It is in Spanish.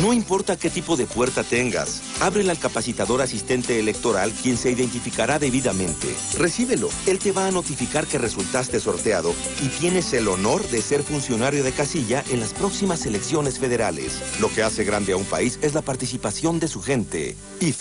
No importa qué tipo de puerta tengas, ábrela al capacitador asistente electoral quien se identificará debidamente. Recíbelo. Él te va a notificar que resultaste sorteado y tienes el honor de ser funcionario de casilla en las próximas elecciones federales. Lo que hace grande a un país es la participación de su gente. IFE.